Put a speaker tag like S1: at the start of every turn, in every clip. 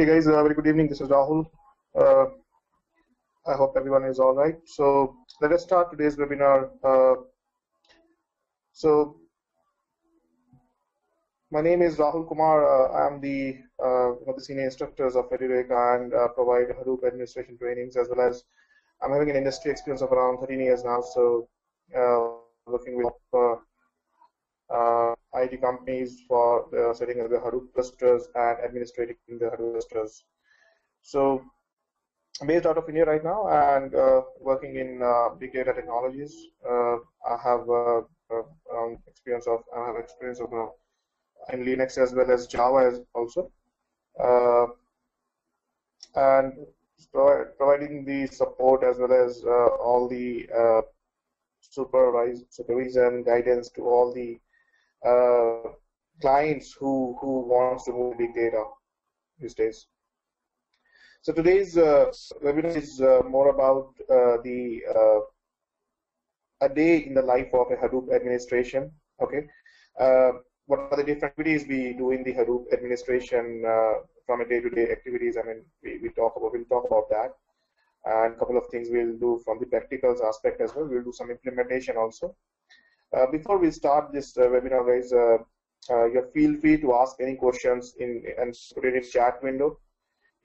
S1: Hey guys, uh, very good evening. This is Rahul. Uh, I hope everyone is all right. So let us start today's webinar. Uh, so my name is Rahul Kumar. Uh, I'm the uh, one of the senior instructors of Edureka and uh, provide Hadoop administration trainings as well as I'm having an industry experience of around 13 years now. So working with IT companies for uh, setting up the Hadoop clusters and administrating the Hadoop clusters. So based out of India right now and uh, working in uh, big data technologies. Uh, I have uh, um, experience of I have experience of in Linux as well as Java as also, and providing the support as well as all the supervision guidance to all the uh, clients who who wants to move big data these days. So today's uh, webinar is uh, more about uh, the uh, a day in the life of a Hadoop administration. Okay, what are the different activities we do in the Hadoop administration from a day-to-day -day activities? I mean, we, we talk about we'll talk about that, and a couple of things we'll do from the practicals aspect as well. We'll do some implementation also. Uh, before we start this uh, webinar, guys, uh, you feel free to ask any questions in and put it in chat window.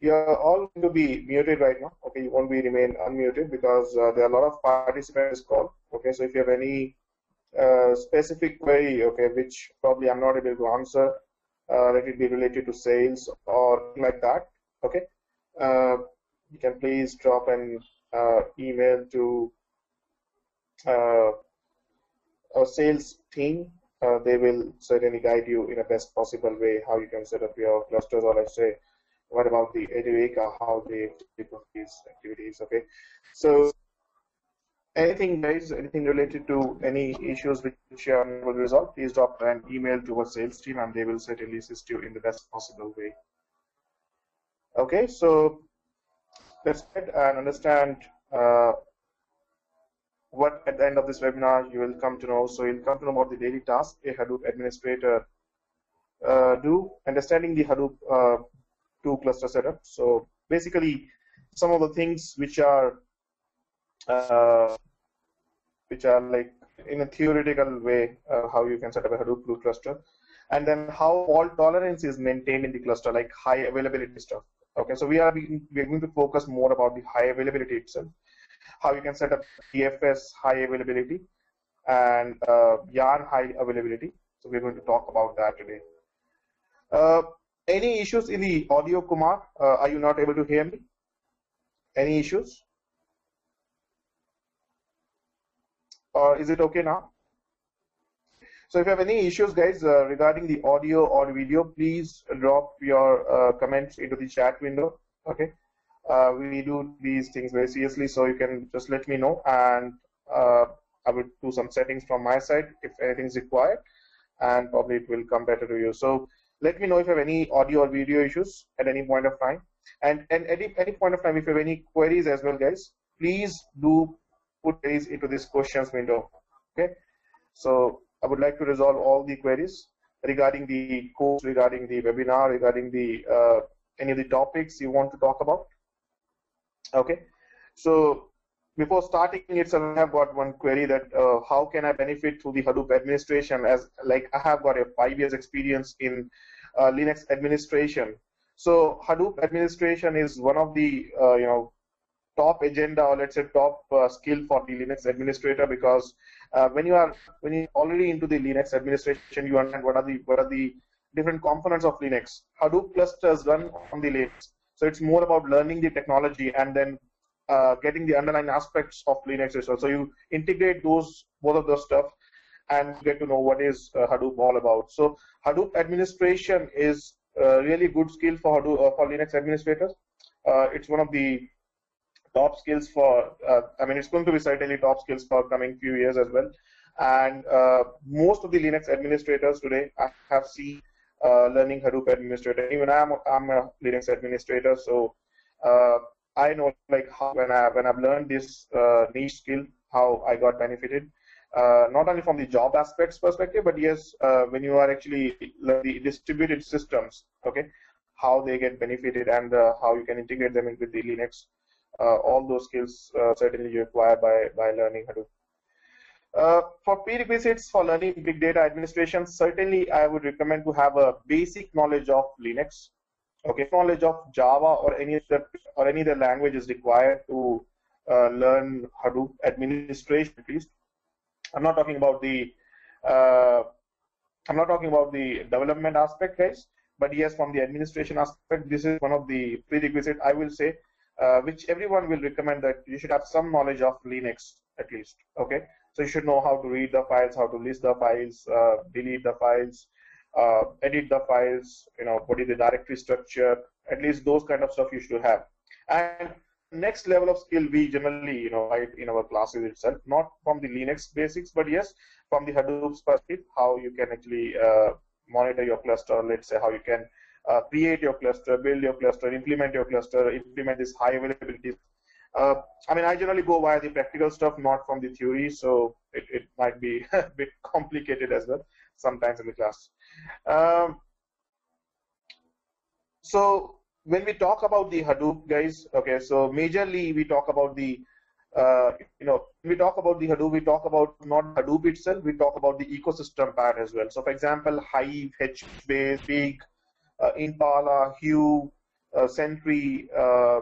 S1: You're all going to be muted right now. Okay, you won't be remain unmuted because there are a lot of participants call. Okay, so if you have any specific query, okay, which probably I'm not able to answer, uh, let it be related to sales or like that okay uh, you can please drop an uh, email to our sales team, uh, they will certainly guide you in a best possible way how you can set up your clusters or let's say what about the Edureka, how they do these activities, okay? So anything guys, anything related to any issues which you will resolve, please drop an email to our sales team and they will certainly assist you in the best possible way. Okay, so let's get and understand uh, what at the end of this webinar you will come to know. So you'll come to know about the daily task a Hadoop administrator uh, do, understanding the Hadoop uh, 2 cluster setup. So basically, some of the things which are uh, which are like in a theoretical way uh, how you can set up a Hadoop 2 cluster, and then how fault tolerance is maintained in the cluster, like high availability stuff. Okay, so we are we are going to focus more about the high availability itself how you can set up DFS high availability and uh, yarn high availability. So we're going to talk about that today. Uh, any issues in the audio, Kumar? Uh, are you not able to hear me? Any issues? Or is it okay now? So if you have any issues, guys, uh, regarding the audio or video, please drop your uh, comments into the chat window. Okay uh, we do these things very seriously. So you can just let me know, and uh, I will do some settings from my side if anything is required, and probably it will come better to you. So let me know if you have any audio or video issues at any point of time, and and any, any point of time if you have any queries as well, guys, please do put these into this questions window. Okay, so I would like to resolve all the queries regarding the course, regarding the webinar, regarding the uh, any of the topics you want to talk about. Okay, so before starting itself, I have got one query that uh, how can I benefit through the Hadoop administration as like I have got a five years experience in uh, Linux administration. So Hadoop administration is one of the uh, you know top agenda or let's say top uh, skill for the Linux administrator because uh, when you are when you're already into the Linux administration, you understand what are the what are the different components of Linux. Hadoop clusters run on the Linux. So it's more about learning the technology and then uh, getting the underlying aspects of Linux as well. So you integrate those both of those stuff and get to know what is uh, Hadoop all about. So Hadoop administration is a really good skill for Hadoop uh, for Linux administrators. Uh, it's one of the top skills for. Uh, I mean, it's going to be certainly top skills for coming few years as well. And uh, most of the Linux administrators today I have seen uh, learning Hadoop administrator. Even I'm I'm a Linux administrator, so uh, I know like how when I when I've learned this uh, niche skill, how I got benefited. Uh, not only from the job aspects perspective, but yes, uh, when you are actually the distributed systems, okay, how they get benefited and uh, how you can integrate them into the Linux. Uh, all those skills uh, certainly you acquire by, by learning Hadoop. Uh, for prerequisites for learning big data administration, certainly I would recommend to have a basic knowledge of Linux. Okay, knowledge of Java or any other or any other language is required to uh, learn Hadoop administration at least. I'm not talking about the uh, I'm not talking about the development aspect, guys. But yes, from the administration aspect, this is one of the prerequisite I will say, uh, which everyone will recommend that you should have some knowledge of Linux at least. Okay, so you should know how to read the files, how to list the files, uh, delete the files, uh, edit the files. You know what is the directory structure. At least those kind of stuff you should have. And next level of skill we generally you know write in our classes itself, not from the Linux basics, but yes, from the Hadoop perspective, how you can actually uh, monitor your cluster, let's say how you can uh, create your cluster, build your cluster, implement your cluster, implement this high availability. Uh, I mean, I generally go via the practical stuff, not from the theory, so it, it might be a bit complicated as well sometimes in the class. Um, so when we talk about the Hadoop, guys, okay, so majorly we talk about the uh, you know, we talk about the Hadoop, we talk about not Hadoop itself, we talk about the ecosystem part as well. So for example, Hive, HBase, Pig, uh, Impala, Hue, uh, Sentry, uh,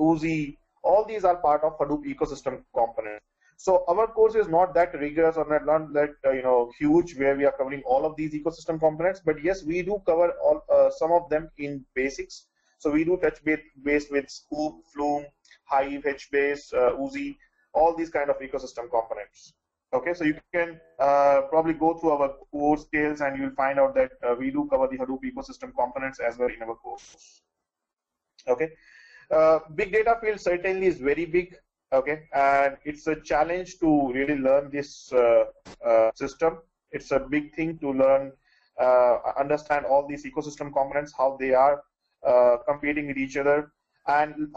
S1: Oozie, all these are part of Hadoop ecosystem components. So our course is not that rigorous or not that uh, you know huge where we are covering all of these ecosystem components. But yes, we do cover all uh, some of them in basics. So we do touch base, with Sqoop, Flume, Hive, HBase, uh, Oozie, all these kind of ecosystem components. Okay, so you can uh, probably go through our course scales and you'll find out that uh, we do cover the Hadoop ecosystem components as well in our course. Okay, uh, big data field certainly is very big. Okay, and it's a challenge to really learn this uh, uh, system. It's a big thing to learn, uh, understand all these ecosystem components, how they are competing with each other, and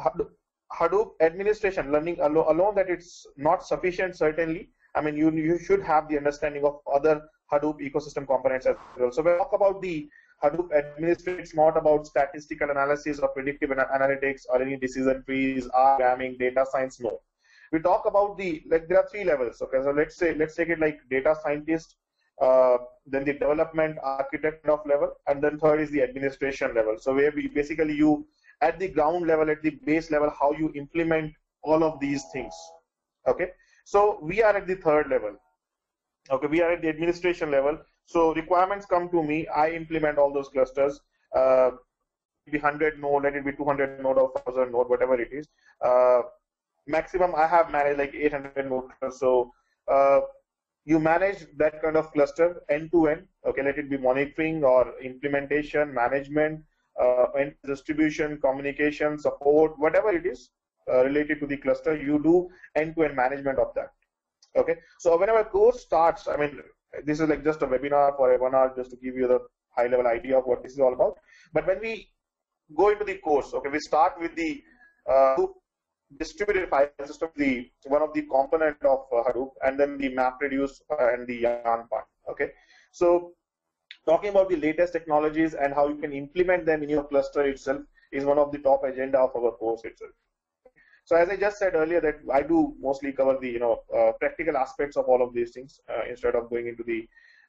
S1: Hadoop administration learning alone, alone that it's not sufficient certainly. I mean, you you should have the understanding of other Hadoop ecosystem components as well. So we talk about the Hadoop administration, it's not about statistical analysis or predictive analytics or any decision trees, R programming, data science. No, we talk about the like there are three levels. Okay, so let's say let's take it like data scientist, uh, then the development architect of level, and then third is the administration level. So where we basically you at the ground level, at the base level, how you implement all of these things. Okay, so we are at the third level. Okay, we are at the administration level. So requirements come to me. I implement all those clusters. Uh, be 100 node, let it be 200 node or 1000 node, whatever it is. Uh, maximum I have managed like 800 node. So uh, you manage that kind of cluster end to end. Okay, let it be monitoring or implementation, management, uh, and distribution, communication, support, whatever it is uh, related to the cluster, you do end-to-end management of that. Okay, so whenever course starts, I mean, this is like just a webinar for a one hour just to give you the high-level idea of what this is all about. But when we go into the course, okay, we start with the uh, distributed file system, the one of the component of uh, Hadoop, and then the MapReduce uh, and the Yarn part. Okay, so talking about the latest technologies and how you can implement them in your cluster itself is one of the top agenda of our course itself. So as I just said earlier that I do mostly cover the you know uh, practical aspects of all of these things uh, instead of going into the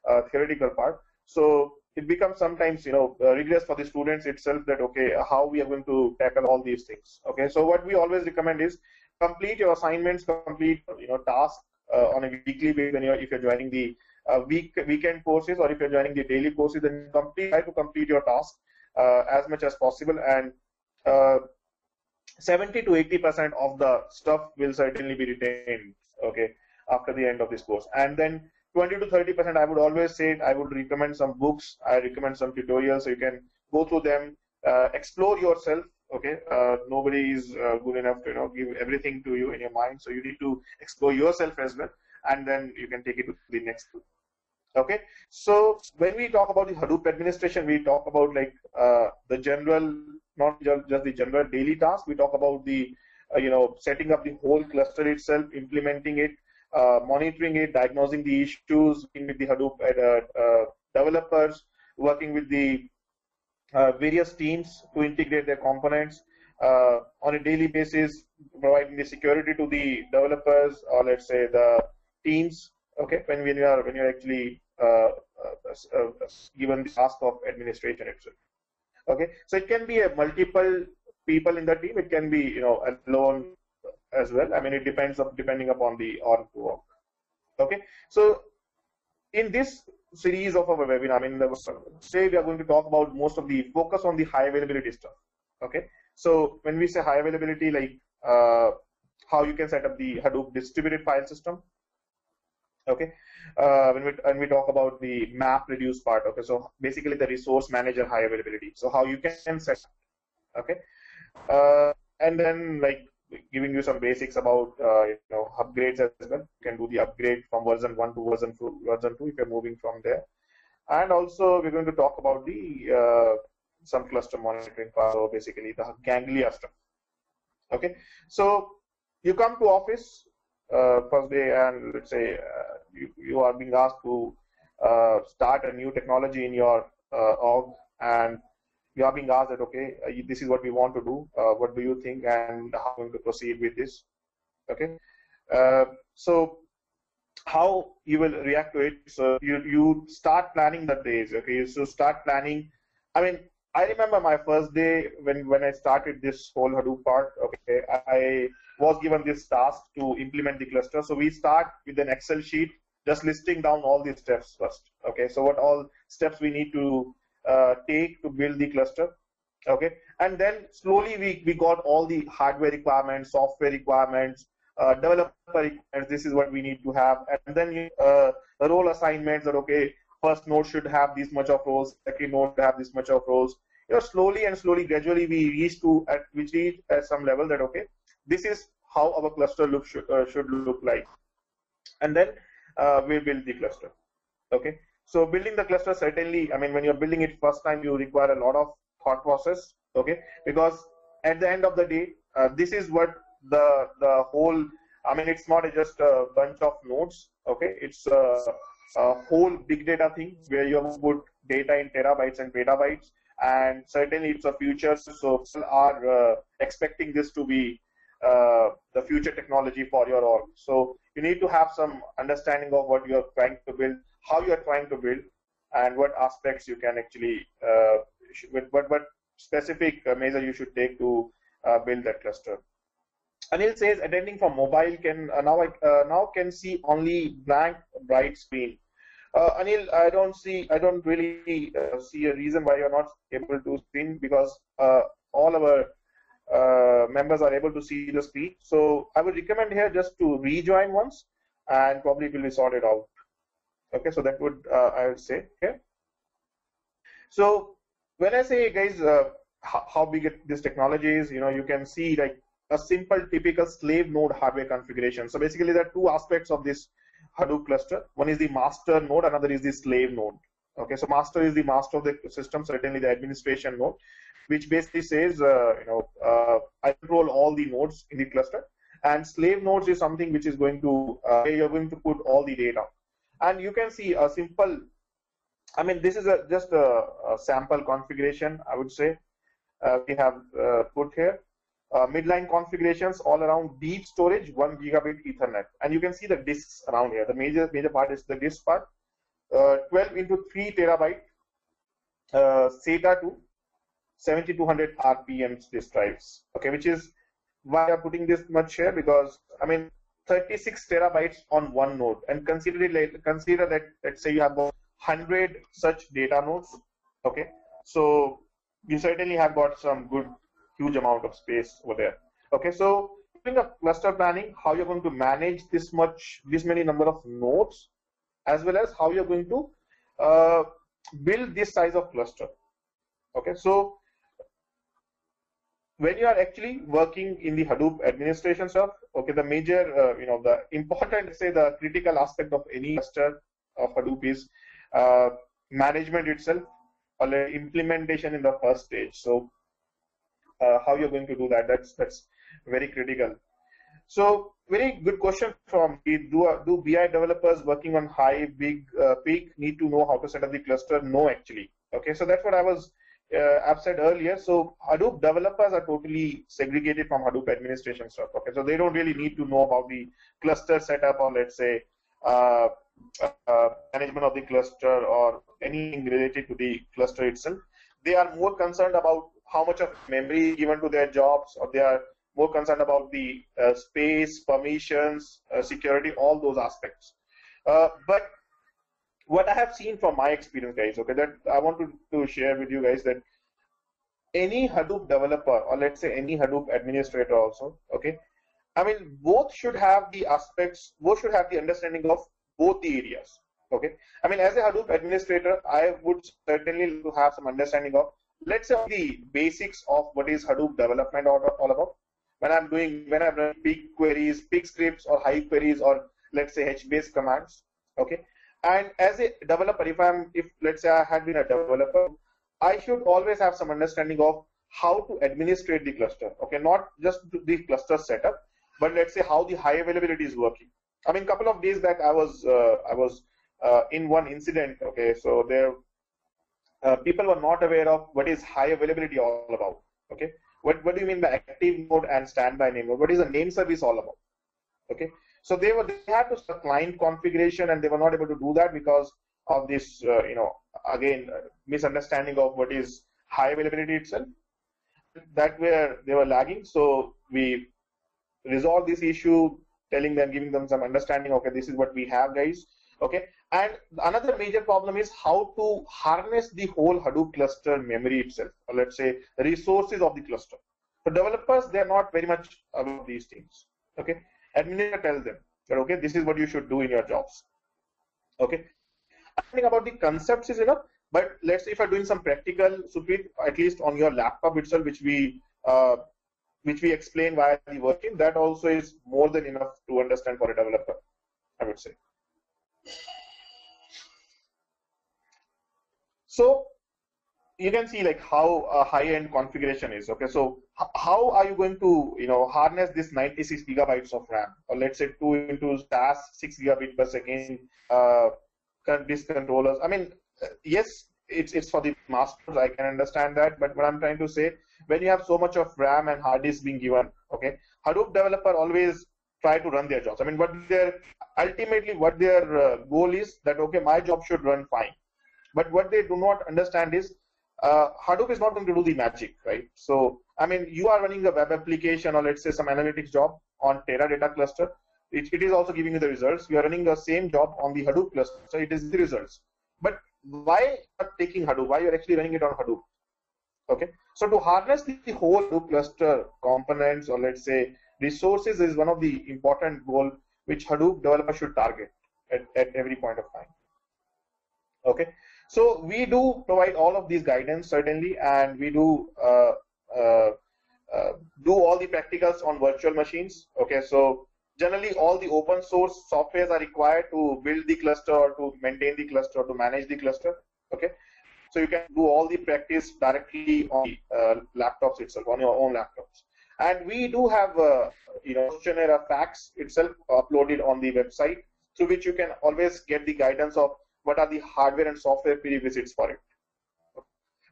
S1: uh, theoretical part. So it becomes sometimes you know uh, rigorous for the students itself that okay how we are going to tackle all these things. Okay, so what we always recommend is complete your assignments, complete you know tasks uh, on a weekly basis when you're if you're joining the uh, week weekend courses or if you're joining the daily courses, then complete try to complete your task as much as possible and 70 to 80 percent of the stuff will certainly be retained okay after the end of this course and then 20 to 30 percent i would always say it. i would recommend some books i recommend some tutorials so you can go through them uh, explore yourself okay uh, nobody is uh, good enough to you know give everything to you in your mind so you need to explore yourself as well and then you can take it to the next group. Okay, so when we talk about the Hadoop administration, we talk about like uh, the general, not just the general daily task. We talk about the, uh, you know, setting up the whole cluster itself, implementing it, uh, monitoring it, diagnosing the issues, working with the Hadoop uh, uh, developers, working with the uh, various teams to integrate their components uh, on a daily basis, providing the security to the developers or let's say the teams. Okay, when, when you are when you're actually uh, uh, uh, given the task of administration itself. Okay, so it can be a multiple people in the team. It can be you know alone as well. I mean, it depends of depending upon the org work. Okay, so in this series of our webinar, I mean, today we are going to talk about most of the focus on the high availability stuff. Okay, so when we say high availability, like uh, how you can set up the Hadoop distributed file system. Okay, uh, when we when we talk about the map reduce part. Okay, so basically the resource manager high availability. So how you can set. Okay, uh, and then like giving you some basics about uh, you know upgrades as well. You can do the upgrade from version one to version two, version two if you're moving from there. And also we're going to talk about the uh, some cluster monitoring part, so basically the Ganglia stuff. Okay, so you come to office first day and let's say uh, you, you are being asked to uh, start a new technology in your uh, org and you are being asked that okay uh, this is what we want to do uh, what do you think and how going to proceed with this okay? Uh, so how you will react to it so you you start planning the days okay? So start planning i mean i remember my first day when when i started this whole hadoop part okay? I was given this task to implement the cluster. So we start with an excel sheet just listing down all these steps first. Okay so what all steps we need to uh, take to build the cluster. Okay and then slowly we, we got all the hardware requirements software requirements uh, developer requirements. This is what we need to have. And then uh, role assignments that okay first node should have this much of roles second node should have this much of roles. You know slowly and slowly gradually we reach to at which reach at some level that okay this is how our cluster look should, uh, should look like and then uh, we build the cluster okay so building the cluster certainly, I mean, when you're building it first time, you require a lot of thought process, okay? Because at the end of the day, uh, this is what the the whole. I mean, it's not just a bunch of nodes, okay? It's a, a whole big data thing where you have put data in terabytes and petabytes, and certainly it's a future. So people are uh, expecting this to be uh, the future technology for your org. So you need to have some understanding of what you're trying to build how you are trying to build and what aspects you can actually, uh, what, what specific uh, measure you should take to uh, build that cluster. Anil says attending from mobile can uh, now uh, now can see only blank bright screen. Uh, Anil, I don't see I don't really uh, see a reason why you're not able to screen because all our members are able to see the screen. So I would recommend here just to rejoin once and probably it will be sorted out. Okay, so that would uh, I would say okay. So when I say guys, uh, how, big this technology is, you know, you can see like a simple typical slave node hardware configuration. So basically there are two aspects of this Hadoop cluster. One is the master node, another is the slave node. Okay, so master is the master of the system, certainly the administration node, which basically says, uh, you know, uh, I control all the nodes in the cluster. And slave nodes is something which is going to, uh, you're going to put all the data. And you can see a simple I mean this is a, just a, a sample configuration I would say uh, we have uh, put here. Uh, midline configurations all around deep storage 1 gigabit ethernet. And you can see the disks around here. The major major part is the disk part 12 into 3 terabyte uh, SATA 2 7200 RPMs disk drives. Okay which is why I'm putting this much here because I mean 36 terabytes on one node. And consider it consider that let's say you have 100 such data nodes okay? So you certainly have got some good huge amount of space over there. Okay so doing a cluster planning how you're going to manage this much this many number of nodes as well as how you're going to uh, build this size of cluster okay so when you are actually working in the Hadoop administration stuff, okay, the major, uh, you know, the important, say, the critical aspect of any cluster of Hadoop is uh, management itself or implementation in the first stage. So, uh, how you're going to do that? That's that's very critical. So, very good question from do do BI developers working on Hive big uh, peak need to know how to set up the cluster? No, actually. Okay, so that's what I was uh, I've said earlier, so Hadoop developers are totally segregated from Hadoop administration stuff. Okay, so they don't really need to know about the cluster setup or let's say uh, uh, management of the cluster or anything related to the cluster itself. They are more concerned about how much of memory given to their jobs, or they are more concerned about the uh, space, permissions, uh, security, all those aspects. Uh, but what I have seen from my experience, guys, okay, that I want to, to share with you guys that any Hadoop developer, or let's say any Hadoop administrator also, okay, I mean, both should have the aspects, both should have the understanding of both the areas. Okay. I mean, as a Hadoop administrator, I would certainly have some understanding of, let's say, the basics of what is Hadoop development all, all about. When I'm doing, when I'm running big queries, Pig scripts, or Hive queries, or let's say HBase commands. Okay. And as a developer, if I'm, if let's say I had been a developer, I should always have some understanding of how to administrate the cluster. Okay, not just the cluster setup, but let's say how the high availability is working. I mean, couple of days back, I was uh, I was uh, in one incident. Okay, so there uh, people were not aware of what is high availability all about. Okay, what what do you mean by active mode and standby name node? What is a name service all about? Okay, so they were they had to start client configuration and they were not able to do that because of this uh, you know again uh, misunderstanding of what is high availability itself. That where they were lagging. So we resolved this issue telling them, giving them some understanding, okay, this is what we have, guys. Okay. And another major problem is how to harness the whole Hadoop cluster memory itself, or let's say the resources of the cluster. For developers, they're not very much about these things. Okay. Administrator tells them that, okay, this is what you should do in your jobs. Okay. I think about the concepts is enough, but let's say if you're doing some practical, Supreet, at least on your laptop itself, which we uh, which we explain while the working, that also is more than enough to understand for a developer, I would say. So you can see like how a high-end configuration is. Okay, so how are you going to you know harness this 96 gigabytes of RAM, or let's say two into SAS 6 gigabit per second uh, disk controllers? I mean, yes, it's it's for the masters. I can understand that, but what I'm trying to say when you have so much of RAM and hard disk being given, okay, Hadoop developer always try to run their jobs. I mean, what their ultimately what their uh, goal is that okay, my job should run fine. But what they do not understand is uh, Hadoop is not going to do the magic, right? So, I mean, you are running a web application or let's say some analytics job on Teradata cluster. It, it is also giving you the results. You are running the same job on the Hadoop cluster, so it is the results. But why not taking Hadoop? Why you're actually running it on Hadoop? Okay, so to harness the whole Hadoop cluster components or let's say resources is one of the important goal which Hadoop developer should target at, at every point of time. Okay, so we do provide all of these guidance certainly, and we do uh, uh, uh, do all the practicals on virtual machines. Okay, so generally all the open source softwares are required to build the cluster or to maintain the cluster or to manage the cluster. Okay, so you can do all the practice directly on uh, laptops itself, on your own laptops. And we do have, uh, you know, questionnaire facts itself uploaded on the website through which you can always get the guidance of what are the hardware and software prerequisites for it.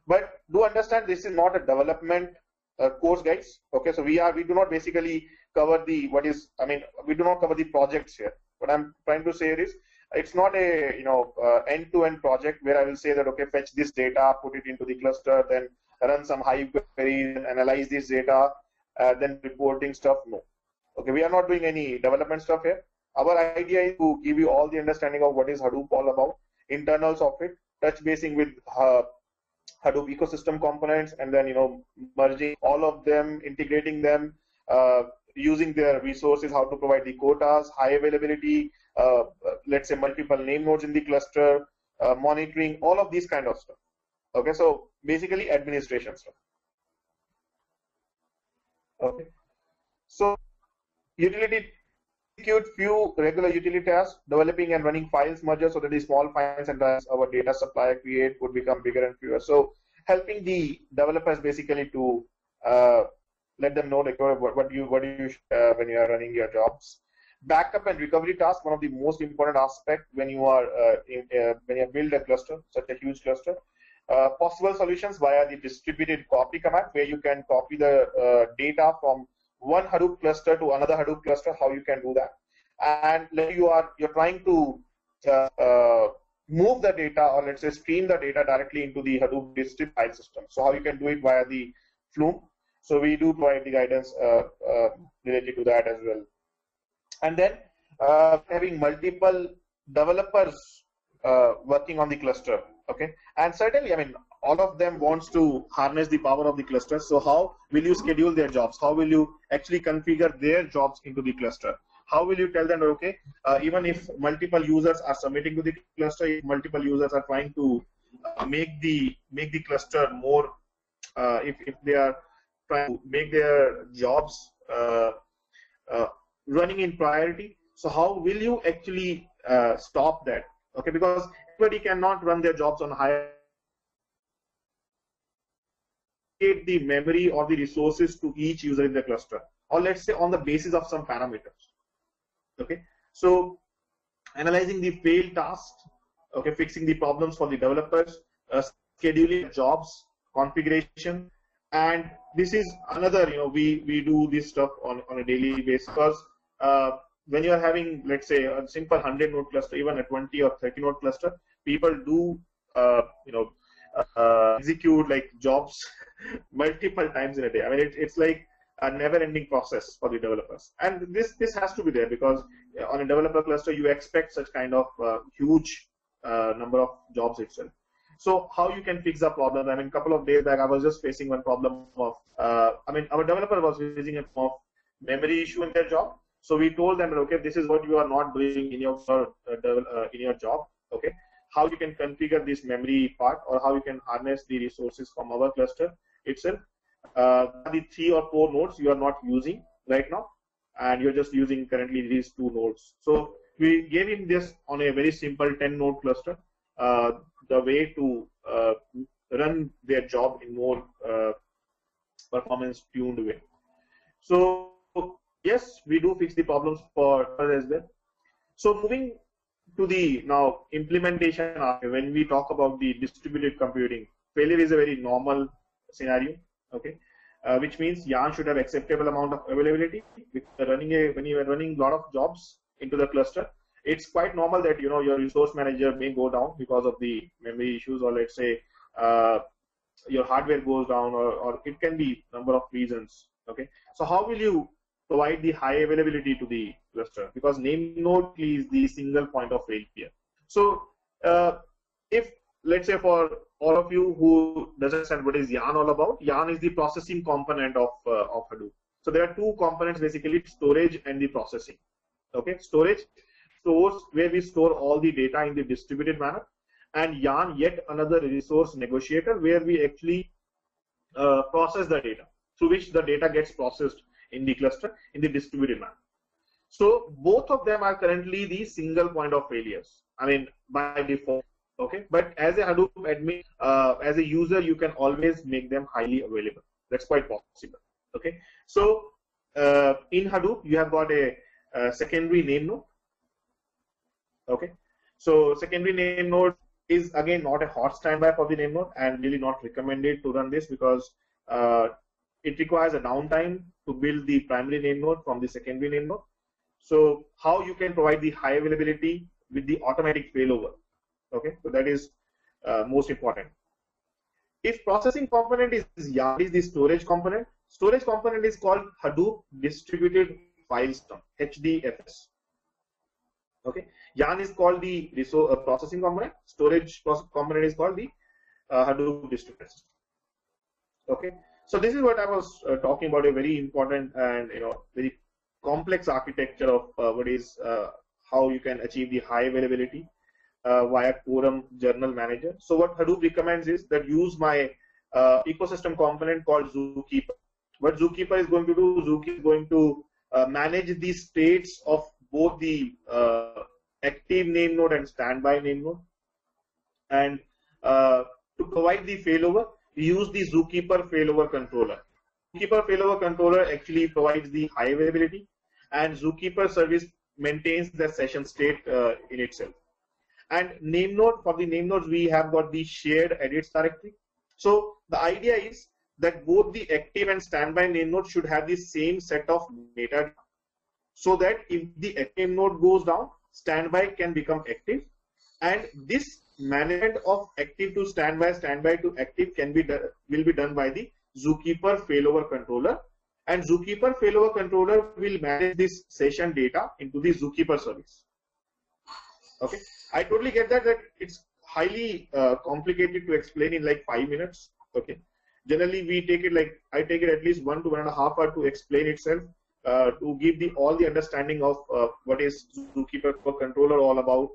S1: But do understand this is not a development uh, course, guys. Okay, so we are we do not basically cover the what is I mean we do not cover the projects here. What I'm trying to say is it's not a you know uh, end-to-end project where I will say that okay fetch this data, put it into the cluster, then run some Hive queries, analyze this data, uh, then reporting stuff. No, okay, we are not doing any development stuff here. Our idea is to give you all the understanding of what is Hadoop all about, internals of it, touch basing with uh, Hadoop ecosystem components, and then you know merging all of them, integrating them, uh, using their resources, how to provide the quotas, high availability, uh, let's say multiple name nodes in the cluster, uh, monitoring, all of these kind of stuff. Okay, so basically administration stuff. Okay, so utility execute few regular utility tasks, developing and running files mergers so that the small files and our data supply create would become bigger and fewer. So helping the developers basically to uh, let them know like what, you what you uh, when you are running your jobs. Backup and recovery task one of the most important aspect when you are uh, in, uh, when you build a cluster such a huge cluster possible solutions via the distributed copy command, where you can copy the uh, data from one Hadoop cluster to another Hadoop cluster. How you can do that? And you are you're trying to uh, uh, move the data, or let's say stream the data directly into the Hadoop distrib file system. So how you can do it via the Flume. So we do provide the guidance uh, related to that as well. And then having multiple developers working on the cluster okay? And certainly i mean all of them wants to harness the power of the cluster. So how will you schedule their jobs? How will you actually configure their jobs into the cluster? How will you tell them okay uh, even if multiple users are submitting to the cluster if multiple users are trying to uh, make the make the cluster more uh, if, if they are trying to make their jobs uh, uh, running in priority so how will you actually stop that? Okay? Because everybody cannot run their jobs on high. The memory or the resources to each user in the cluster or let's say on the basis of some parameters. Okay? So analyzing the failed tasks okay fixing the problems for the developers uh, scheduling jobs configuration and this is another you know we we do this stuff on on a daily basis. Because uh, when you are having, let's say, a simple 100 node cluster, even a 20 or 30 node cluster, people do, uh, you know, uh, execute like jobs multiple times in a day. I mean, it, it's like a never-ending process for the developers, and this this has to be there because on a developer cluster, you expect such kind of uh, huge uh, number of jobs itself. So how you can fix the problem? I mean, a couple of days back, I was just facing one problem of, uh, I mean, our developer was facing a of memory issue in their job so we told them, okay, this is what you are not doing in your uh, uh, in your job. Okay, how you can configure this memory part or how you can harness the resources from our cluster itself. Uh, the three or four nodes you are not using right now, and you're just using currently these two nodes. So we gave him this on a very simple 10 node cluster, uh, the way to uh, run their job in more uh, performance tuned way. So yes, we do fix the problems for as well. So moving to the now implementation, when we talk about the distributed computing, failure is a very normal scenario. Okay, uh, which means yarn should have acceptable amount of availability. running a when you are running a lot of jobs into the cluster, it's quite normal that you know your resource manager may go down because of the memory issues, or let's say uh, your hardware goes down, or, or it can be number of reasons. Okay, so how will you provide the high availability to the cluster because name node is the single point of failure. So uh, if let's say for all of you who doesn't understand what is yarn all about, yarn is the processing component of uh, of Hadoop. So there are two components basically storage and the processing. Okay, storage stores where we store all the data in the distributed manner, and yarn yet another resource negotiator where we actually uh, process the data through which the data gets processed in the cluster in the distributed manner. So both of them are currently the single point of failures. I mean, by default. Okay, but as a Hadoop admin, uh, as a user, you can always make them highly available. That's quite possible. Okay, so uh, in Hadoop, you have got a, a secondary name node. Okay, so secondary name node is again not a hot standby for the name node and really not recommended to run this because uh, it requires a downtime to build the primary name node from the secondary name node. So how you can provide the high availability with the automatic failover. Okay, so that is uh, most important. If processing component is YARN is the storage component, storage component is called Hadoop Distributed File System HDFS. Okay, YARN is called the resource uh, processing component. Storage component is called the uh, Hadoop Distributed. Okay, so this is what I was uh, talking about, a very important and you know very complex architecture of uh, what is uh, how you can achieve the high availability uh, via Quorum Journal Manager. So what Hadoop recommends is that use my uh, ecosystem component called Zookeeper. What Zookeeper is going to do, Zookeeper is going to uh, manage the states of both the active name node and standby name node, and to provide the failover we use the Zookeeper failover controller. Zookeeper failover controller actually provides the high availability and Zookeeper service maintains the session state uh, in itself. And name node, for the name nodes, we have got the shared edits directory. So the idea is that both the active and standby name node should have the same set of metadata so that if the active node goes down, standby can become active. And this management of active to standby, standby to active can be will be done by the Zookeeper failover controller. And Zookeeper failover controller will manage this session data into the Zookeeper service. Okay, I totally get that that it's highly uh, complicated to explain in like five minutes. Okay, generally we take it like I take it at least one to one and a half hour to explain itself uh, to give the all the understanding of uh, what is Zookeeper controller all about.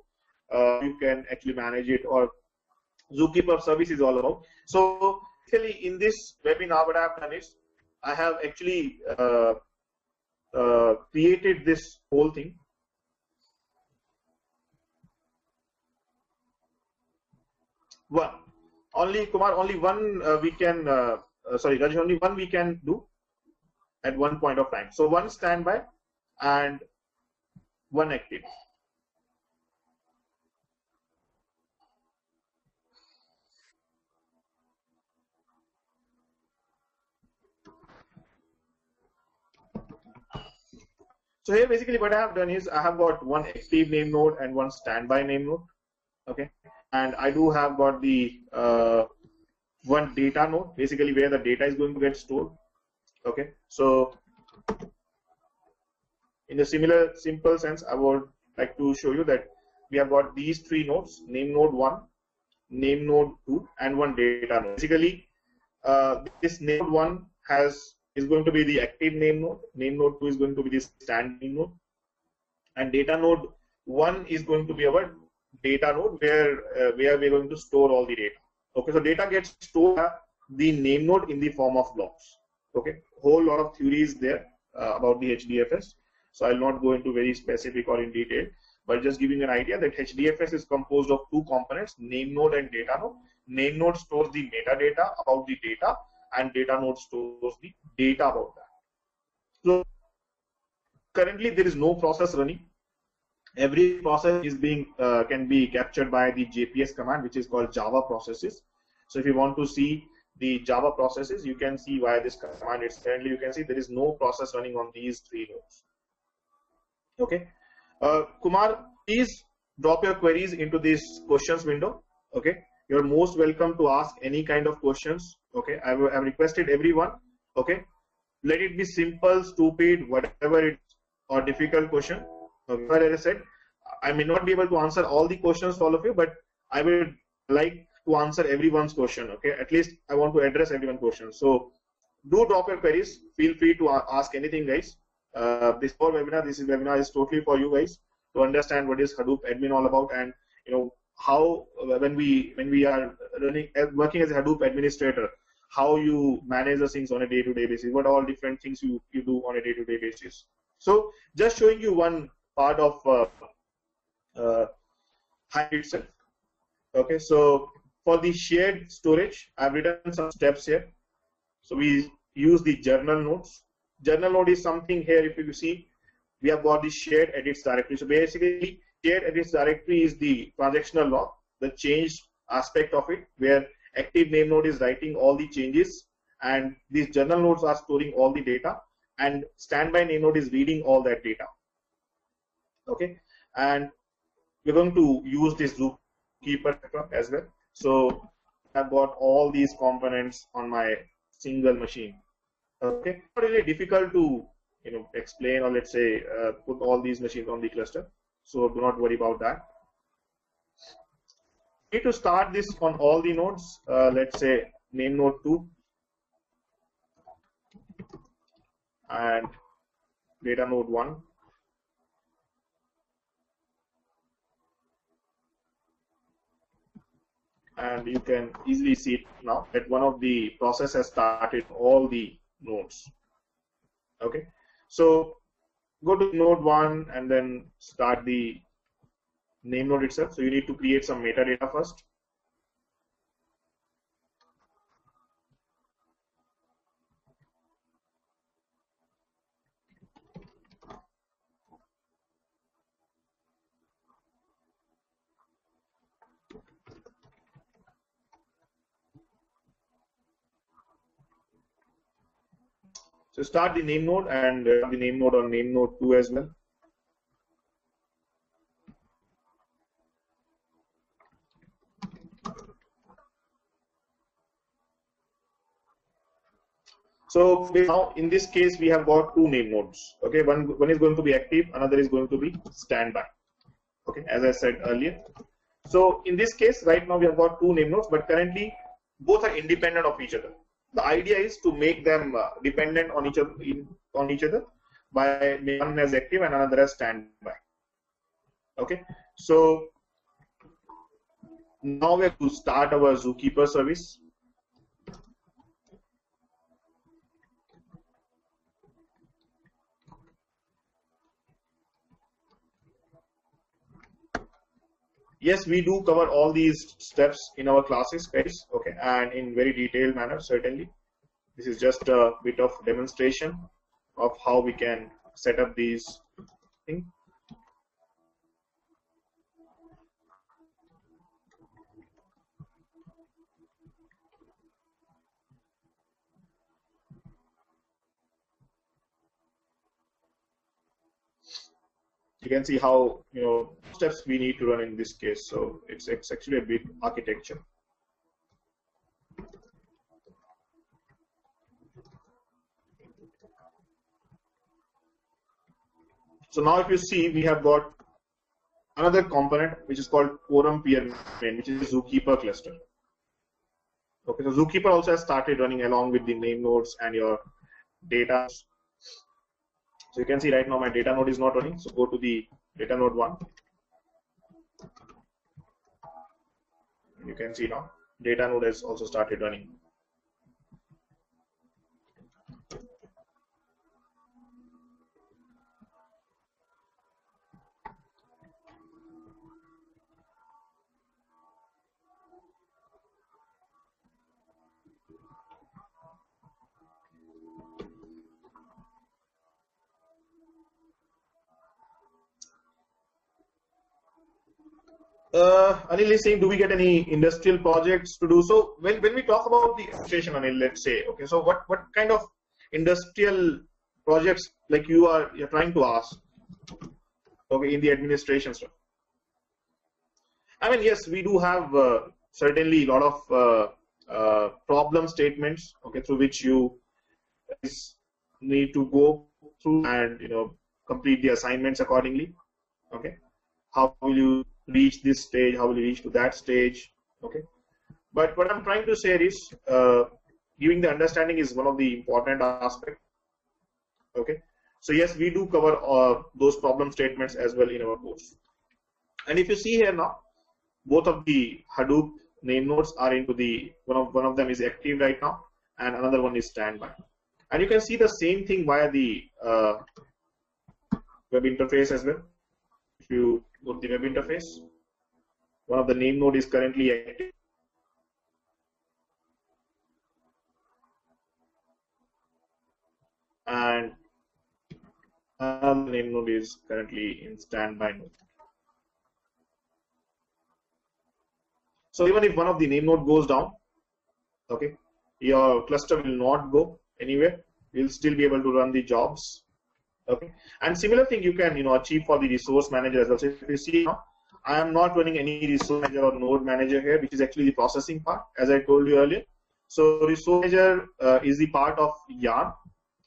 S1: Uh, you can actually manage it or Zookeeper service is all about. So actually in this webinar what I have done is I have actually uh, uh, created this whole thing. One only Kumar only one uh, we can sorry Raj only one we can do at one point of time. So one standby and one active. So here basically what I have done is I have got one active name node and one standby name node. Okay. And I do have got the uh, one data node, basically where the data is going to get stored okay so in a similar simple sense i would like to show you that we have got these three nodes name node 1 name node 2 and one data node basically uh, this node 1 has is going to be the active name node name node 2 is going to be the standing node and data node 1 is going to be our data node where uh, where we're going to store all the data okay so data gets stored the name node in the form of blocks okay whole lot of theories there uh, about the HDFS. So I'll not go into very specific or in detail, but just giving an idea that HDFS is composed of two components, name node and data node. Name node stores the metadata about the data and data node stores the data about that. So currently there is no process running. Every process is being uh, can be captured by the JPS command, which is called Java processes. So if you want to see the Java processes, you can see via this command. It's currently you can see there is no process running on these three nodes. Okay, uh, Kumar, please drop your queries into this questions window. Okay, you're most welcome to ask any kind of questions. Okay, I have requested everyone. Okay, let it be simple, stupid, whatever it or difficult question. Okay, as I said, I may not be able to answer all the questions to all of you, but I would like to answer everyone's question. Okay, at least I want to address everyone's question. So do drop your queries. Feel free to ask anything, guys. Uh, this whole webinar, this webinar is totally for you guys to understand what is Hadoop admin all about, and you know how when we when we are running uh, working as a Hadoop administrator, how you manage the things on a day-to-day basis. What all different things you you do on a day-to-day basis. So just showing you one part of uh, uh, itself. Okay, so for the shared storage, I've written some steps here. So we use the journal nodes. Journal node is something here, if you see, we have got the shared edits directory. So basically, shared edits directory is the transactional log, the change aspect of it, where active name node is writing all the changes, and these journal nodes are storing all the data, and standby name node is reading all that data. Okay, and we're going to use this Zookeeper as well. So I've got all these components on my single machine. Okay, not really difficult to you know explain or let's say uh, put all these machines on the cluster. So do not worry about that. We Need to start this on all the nodes. Uh, let's say name node two and data node one and you can easily see it now that one of the process has started all the nodes. Okay, so go to node one and then start the name node itself. So you need to create some metadata first. So start the name node and uh, the name node on name node 2 as well. So now in this case we have got two name nodes. Okay, one one is going to be active, another is going to be standby. Okay, as I said earlier. So in this case, right now we have got two name nodes, but currently both are independent of each other. The idea is to make them uh, dependent on each other in, on each other by one as active and another as standby. Okay, so now we have to start our Zookeeper service. Yes we do cover all these steps in our classes guys. Okay and in very detailed manner certainly. This is just a bit of demonstration of how we can set up these things you can see how you know steps we need to run in this case. So it's, it's actually a big architecture. So now if you see, we have got another component which is called quorum peer which is Zookeeper cluster. Okay, so Zookeeper also has started running along with the name nodes and your data so you can see right now my data node is not running. So go to the data node one. You can see now data node has also started running. Uh, Anil is saying, do we get any industrial projects to do? So when, when we talk about the administration, Anil, let's say, okay, so what, what kind of industrial projects like you are you're trying to ask, okay, in the administration stuff? I mean, yes, we do have uh, certainly a lot of uh, uh, problem statements, okay, through which you need to go through and you know complete the assignments accordingly. Okay, how will you reach this stage, how will you reach to that stage, okay. But what I'm trying to say is, uh, giving the understanding is one of the important aspect, okay. So yes, we do cover uh, those problem statements as well in our course. And if you see here now, both of the Hadoop name nodes are into the one of one of them is active right now, and another one is standby. And you can see the same thing via the uh, web interface as well. If you go the web interface. One of the name node is currently active. And another name node is currently in standby mode. So even if one of the name node goes down, okay, your cluster will not go anywhere. You'll still be able to run the jobs Okay, and similar thing you can you know achieve for the resource manager as well. So if you see now, I am not running any resource manager or node manager here, which is actually the processing part, as I told you earlier. So resource manager uh, is the part of Yarn,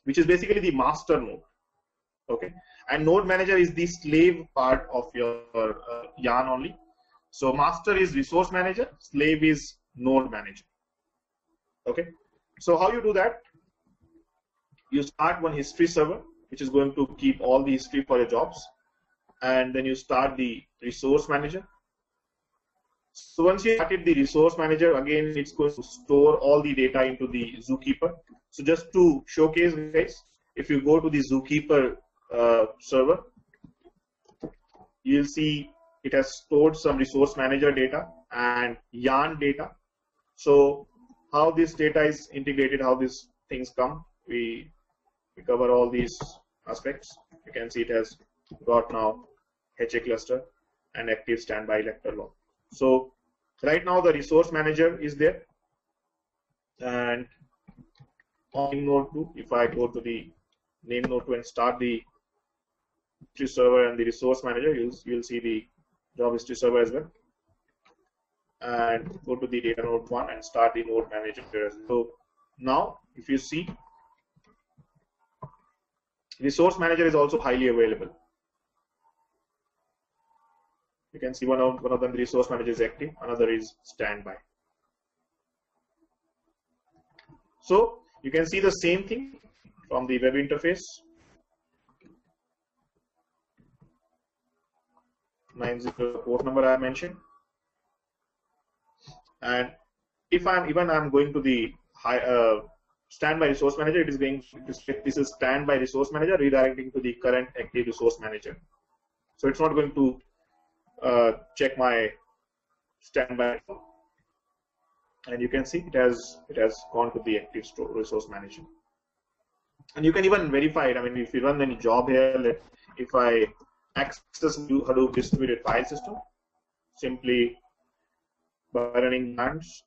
S1: which is basically the master node. Okay, and node manager is the slave part of your uh, Yarn only. So master is resource manager, slave is node manager. Okay, so how you do that? You start one history server which is going to keep all the history for your jobs. And then you start the resource manager. So once you started the resource manager, again, it's going to store all the data into the Zookeeper. So just to showcase guys, if you go to the Zookeeper uh, server, you'll see it has stored some resource manager data and yarn data. So how this data is integrated, how these things come, we we cover all these aspects. You can see it has got now HA cluster and active standby elector log. So right now the resource manager is there and on node 2. If I go to the name node 2 and start the history server and the resource manager, you'll, you'll see the job history server as well. And go to the data node 1 and start the node manager. So now, if you see, resource manager is also highly available. You can see one of one of them, the resource manager is active, another is standby. So you can see the same thing from the web interface. 90 port number I mentioned. And if I'm even I'm going to the high, uh, standby resource manager, it is going this, is standby resource manager redirecting to the current active resource manager. So it's not going to uh, check my standby. And you can see it has it has gone to the active resource manager. And you can even verify it. I mean if you run any job here if i access hadoop distributed file system simply by running commands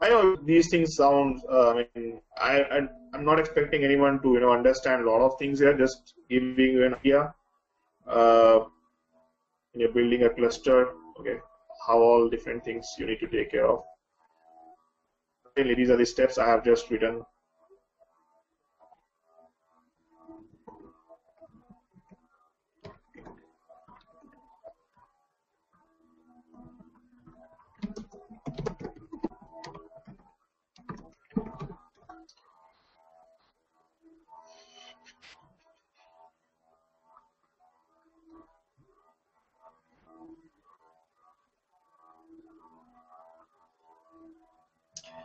S1: I know these things sound. Uh, I mean, I, I am not expecting anyone to you know understand a lot of things here. Just giving you an idea. Uh, you're building a cluster. Okay, how all different things you need to take care of. Okay, these are the steps I have just written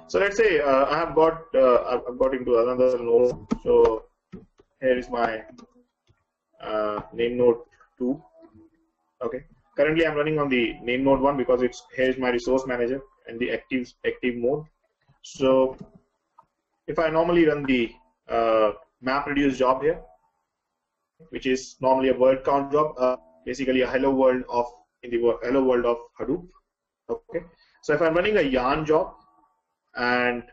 S1: So let's say uh, I have got uh, I've got into another node. So here is my uh, name node two. Okay. Currently I'm running on the name node one because it's here is my resource manager and the active active mode. So if I normally run the uh, map reduce job here, which is normally a word count job, uh, basically a hello world of in the hello world of Hadoop. Okay. So if I'm running a yarn job, and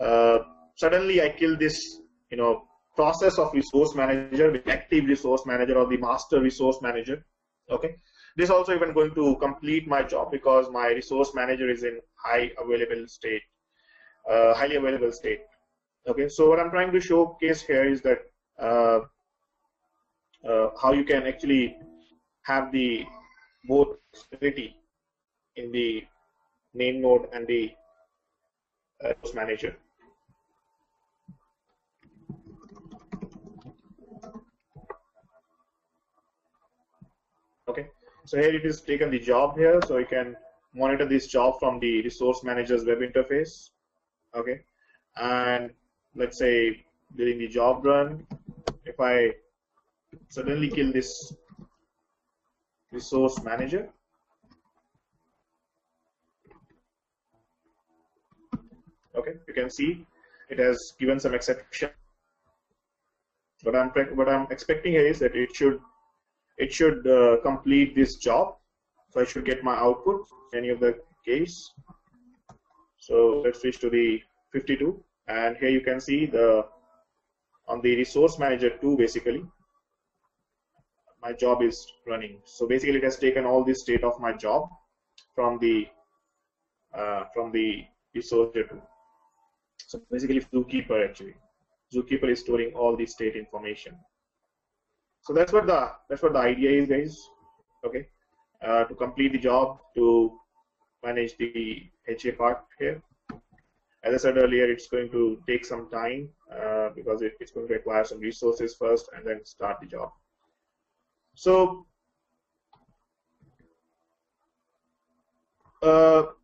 S1: uh, suddenly I kill this, you know, process of resource manager the active resource manager or the master resource manager. Okay, this also even going to complete my job because my resource manager is in high available state, uh, highly available state. Okay, so what I'm trying to showcase here is that uh, uh, how you can actually have the both stability in the name node and the uh, manager. Okay, so here it is taken the job here, so you can monitor this job from the resource manager's web interface. Okay, and let's say during the job run, if I suddenly kill this resource manager, Okay, you can see it has given some exception. What I'm what I'm expecting here is that it should it should uh, complete this job. So I should get my output any of the case. So let's switch to the 52, and here you can see the on the resource manager 2 basically my job is running. So basically, it has taken all this state of my job from the uh, from the resource 2. So basically zookeeper actually. Zookeeper is storing all the state information. So that's what the that's what the idea is, guys. Okay, uh, to complete the job to manage the HA part here. As I said earlier, it's going to take some time uh, because it, it's going to require some resources first and then start the job. So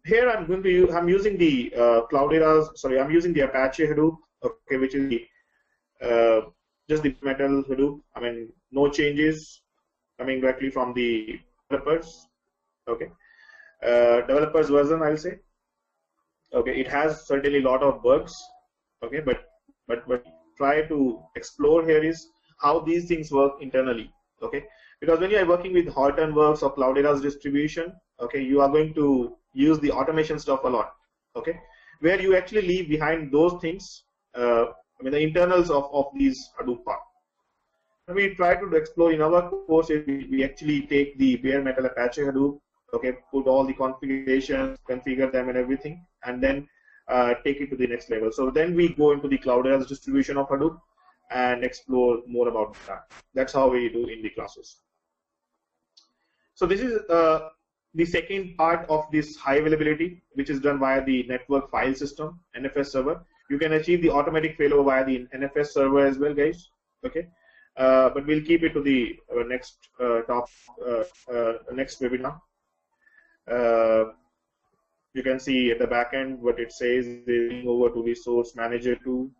S1: here I'm going to use, I'm using the uh, Cloudera, sorry, I'm using the Apache Hadoop, okay, which is the, uh, just the metal Hadoop. I mean, no changes. coming directly from the developers. Okay, uh, developers version I'll say. Okay, it has certainly a lot of bugs. Okay, but but but try to explore here is how these things work internally. Okay, because when you are working with Hortonworks or Cloudera's distribution, okay, you are going to use the automation stuff a lot. Okay, where you actually leave behind those things. Uh, I mean the internals of of these Hadoop part we try to explore in our course we, actually take the bare metal Apache Hadoop, okay, put all the configurations, configure them and everything, and then uh, take it to the next level. So then we go into the Cloudera's distribution of Hadoop and explore more about that. That's how we do in the classes. So this is uh, the second part of this high availability, which is done via the network file system, NFS server. You can achieve the automatic failover via the NFS server as well, guys. Okay. Uh, but we'll keep it to the uh, next uh, top next webinar. you can see at the back end what it says is over to the source manager to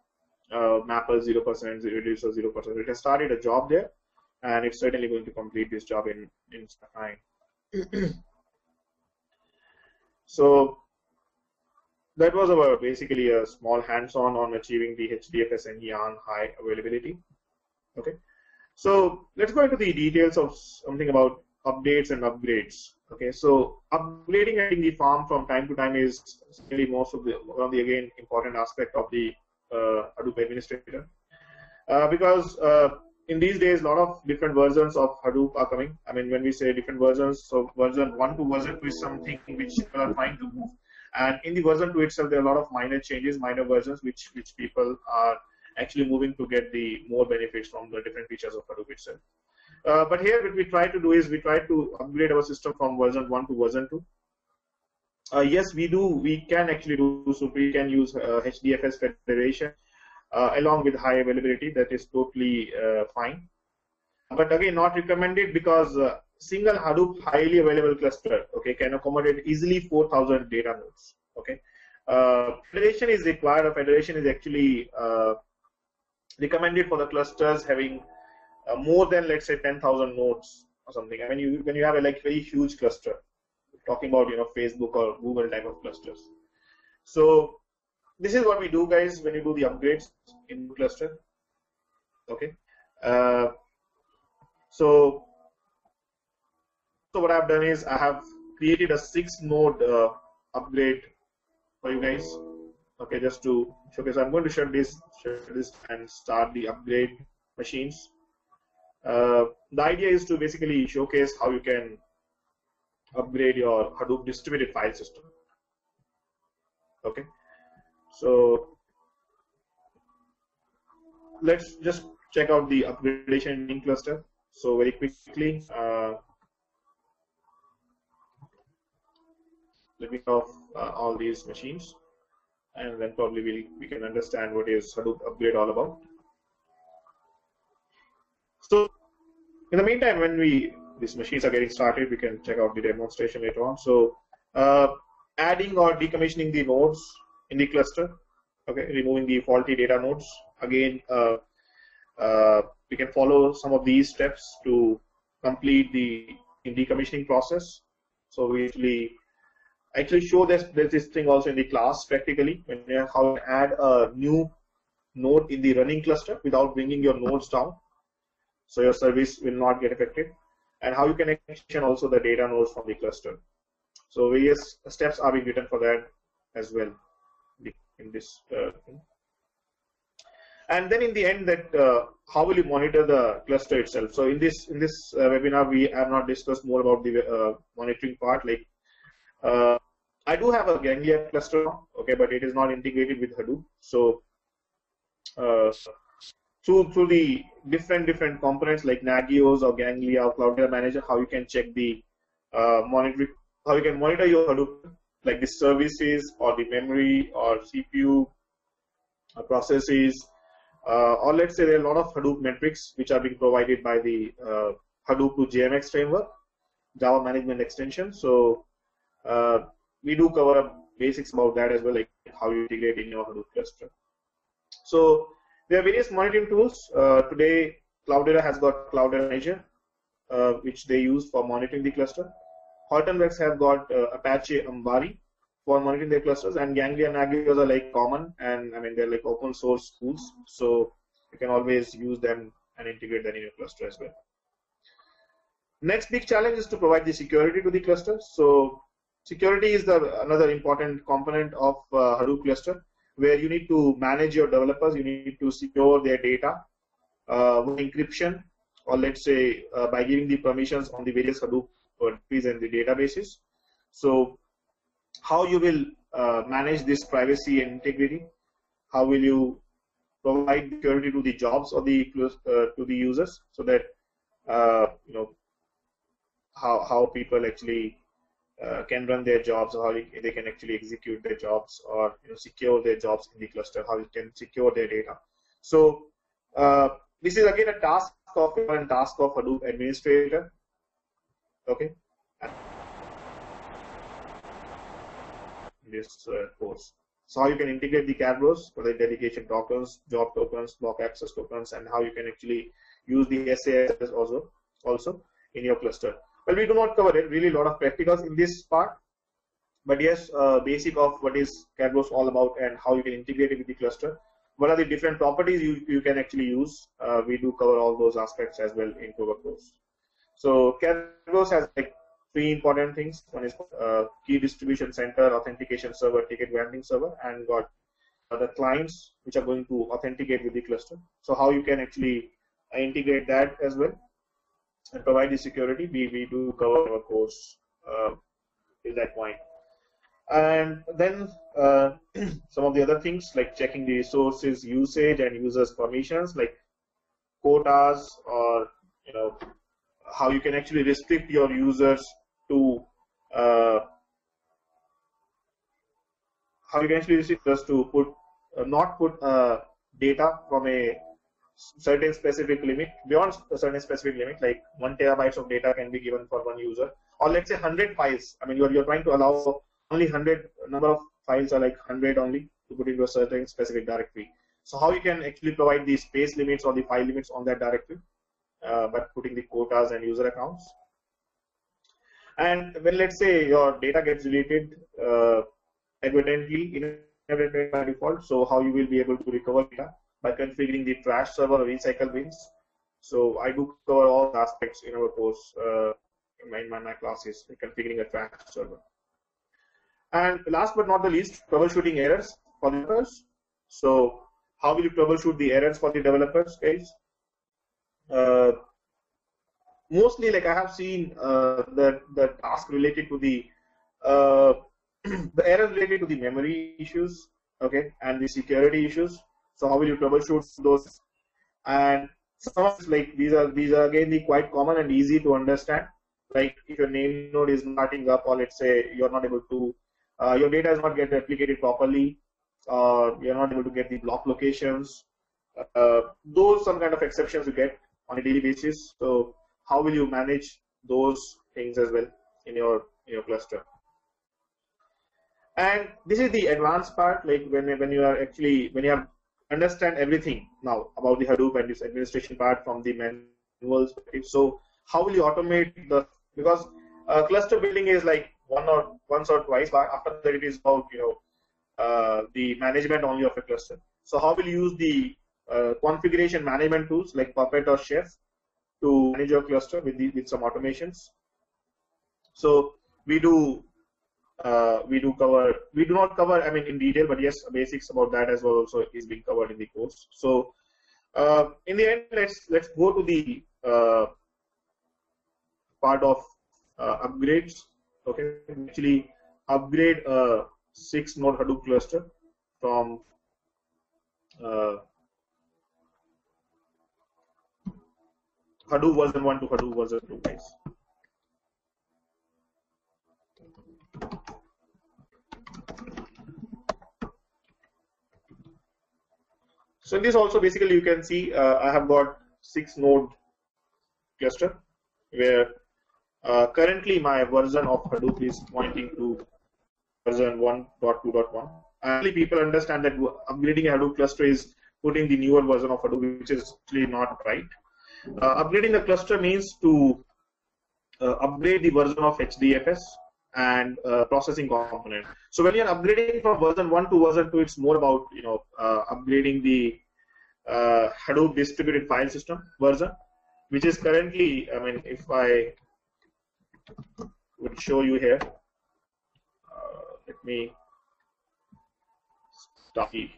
S1: uh, mapper 0%, reducer 0%. It has started a job there, and it's certainly going to complete this job in, in time. so that was our basically a small hands-on on achieving the HDFS and YARN high availability. Okay, so let's go into the details of something about updates and upgrades. Okay, so upgrading the farm from time to time is really most of the one of the again important aspect of the uh, Hadoop administrator uh, because uh, in these days a lot of different versions of Hadoop are coming. I mean when we say different versions, so version one to version two is something which people are trying to move, and in the version two itself there are a lot of minor changes, minor versions which which people are actually moving to get the more benefits from the different features of Hadoop itself. Uh, but here what we try to do is we try to upgrade our system from version 1 to version 2. Uh, yes, we do. We can actually do so. We can use uh, HDFS federation along with high availability. That is totally uh, fine. But again, not recommended because uh, single Hadoop highly available cluster, okay, can accommodate easily 4,000 data nodes. Okay, federation is required. A federation is actually recommended for the clusters having uh, more than let's say 10,000 nodes or something. I mean, you, when you have a like very huge cluster, talking about you know Facebook or Google type of clusters. So this is what we do, guys, when you do the upgrades in cluster. Okay. Uh, so so what I've done is I have created a six node uh, upgrade for you guys. Okay just to showcase. I'm going to shut this shut this and start the upgrade machines. Uh, the idea is to basically showcase how you can upgrade your Hadoop distributed file system. Okay so let's just check out the upgradation in cluster so very quickly uh, let me off uh, all these machines and then probably we'll, we can understand what is Hadoop upgrade all about. So in the meantime, when we these machines are getting started, we can check out the demonstration later on. So uh, adding or decommissioning the nodes in the cluster, okay, removing the faulty data nodes. Again, uh, uh, we can follow some of these steps to complete the decommissioning process. So we actually actually show this, this thing also in the class practically when you how to add a new node in the running cluster without bringing your nodes down so your service will not get affected and how you can action also the data nodes from the cluster so various steps are being written for that as well in this uh, and then in the end that uh, how will you monitor the cluster itself so in this in this uh, webinar we have not discussed more about the monitoring part like I do have a Ganglia cluster, okay, but it is not integrated with Hadoop. So uh, through through the different different components like Nagios or Ganglia or Cloudera Manager, how you can check the uh, monitor, how you can monitor your Hadoop, like the services or the memory or CPU processes, uh, or let's say there are a lot of Hadoop metrics which are being provided by the uh, Hadoop to JMX framework, Java Management Extension. So uh, we do cover basics about that as well, like how you integrate in your Hadoop cluster. So there are various monitoring tools. Uh, today, Cloudera has got Cloudera Manager. uh, which they use for monitoring the cluster. Hortonworks have got uh, Apache Ambari for monitoring their clusters, and Ganglia and Nagios are like common, and I mean they're like open source tools, so you can always use them and integrate them in your cluster as well. Next big challenge is to provide the security to the cluster. So security is the another important component of uh, Hadoop cluster, where you need to manage your developers, you need to secure their data uh, with encryption, or let's say uh, by giving the permissions on the various Hadoop and the databases. So how you will uh, manage this privacy and integrity? How will you provide security to the jobs or the uh, to the users so that uh, you know how how people actually uh, can run their jobs, or how they can actually execute their jobs, or you know, secure their jobs in the cluster, how you can secure their data. So uh, this is again a task of a task of Hadoop administrator. Okay. This uh, course. So how you can integrate the Kerberos for the delegation tokens, job tokens, block access tokens, and how you can actually use the SAS also also in your cluster. Well, we do not cover it really a lot of practicals in this part, but yes, uh, basic of what is Kerberos all about and how you can integrate it with the cluster. What are the different properties you, you can actually use? Uh, we do cover all those aspects as well in our course. So Kerberos has like three important things. One is uh, key distribution center, authentication server, ticket granting server, and got uh, the clients which are going to authenticate with the cluster. So how you can actually integrate that as well and provide the security, we, we do cover our course uh, that point. And then uh, some of the other things like checking the resources usage and users permissions like quotas or you know how you can actually restrict your users to uh, how you can actually restrict us to put uh, not put uh, data from a certain specific limit beyond a certain specific limit like one terabytes of data can be given for one user. Or let's say 100 files. I mean you're, you're trying to allow only 100 number of files are like 100 only to put into a certain specific directory. So how you can actually provide the space limits or the file limits on that directory uh, by putting the quotas and user accounts and when let's say your data gets deleted uh, evidently by default so how you will be able to recover data by configuring the trash server or recycle bins. So I do cover all aspects in our course uh, in, my, in my classes, configuring a trash server. And last but not the least, troubleshooting errors for developers. So how will you troubleshoot the errors for the developers, guys? Uh, mostly, like I have seen uh, the the task related to the uh, the errors related to the memory issues, okay, and the security issues. So how will you troubleshoot those? And some of like these are these are again the quite common and easy to understand. Like if your name node is starting up, or let's say you're not able to, uh, your data is not get replicated properly, or you're not able to get the block locations. Uh, those some kind of exceptions you get on a daily basis. So how will you manage those things as well in your in your cluster? And this is the advanced part, like when when you are actually when you have understand everything now about the Hadoop and this administration part from the manuals. So how will you automate the because uh, cluster building is like one or once or twice, but after that it is about you know uh, the management only of a cluster. So how will you use the uh, configuration management tools like Puppet or Chef to manage your cluster with the, with some automations? So we do uh, we do cover we do not cover i mean in detail but yes basics about that as well also is being covered in the course so uh, in the end let's let's go to the uh, part of uh, upgrades okay actually upgrade a six node hadoop cluster from hadoop version 1 to hadoop version 2 guys So in this also basically you can see uh, I have got six node cluster where uh, currently my version of Hadoop is pointing to version 1.2.1. Actually people understand that upgrading Hadoop cluster is putting the newer version of Hadoop which is actually not right. Uh, upgrading the cluster means to uh, upgrade the version of HDFS and uh, processing component. So when you're upgrading from version 1 to version 2, it's more about you know uh, upgrading the uh, Hadoop distributed file system version, which is currently, I mean, if I would show you here, uh, let me stop it.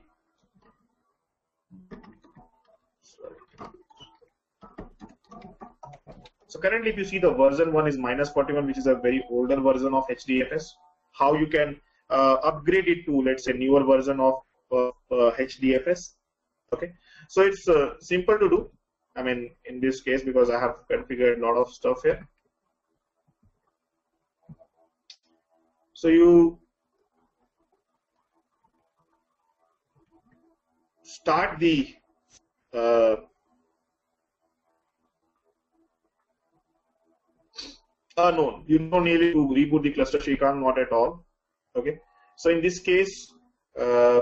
S1: So currently, if you see the version one is minus 41, which is a very older version of HDFS, how you can uh, upgrade it to, let's say, newer version of uh, uh, HDFS. Okay, so it's uh, simple to do. I mean, in this case, because I have configured a lot of stuff here. So you start the uh, no, you don't need to reboot the cluster Shrikant, not at all. Okay. So in this case, uh,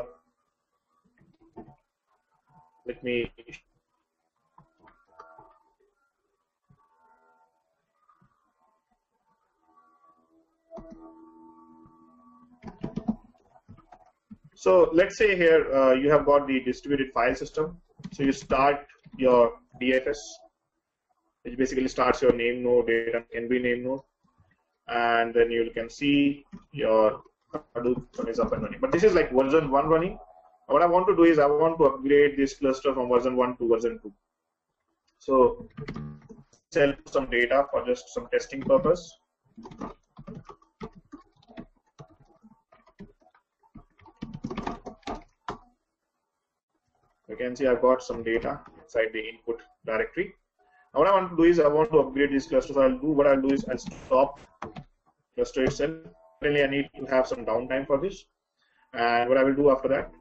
S1: let me So let's say here uh, you have got the distributed file system. So you start your DFS which basically starts your name node, data can be name node, and then you can see your Hadoop is up and running. But this is like version one running. What I want to do is I want to upgrade this cluster from version one to version two. So sell some data for just some testing purpose. You can see I've got some data inside the input directory. Now what I want to do is I want to upgrade this cluster. So I'll do what I'll do is I'll stop cluster itself. Really, I need to have some downtime for this. And what I will do after that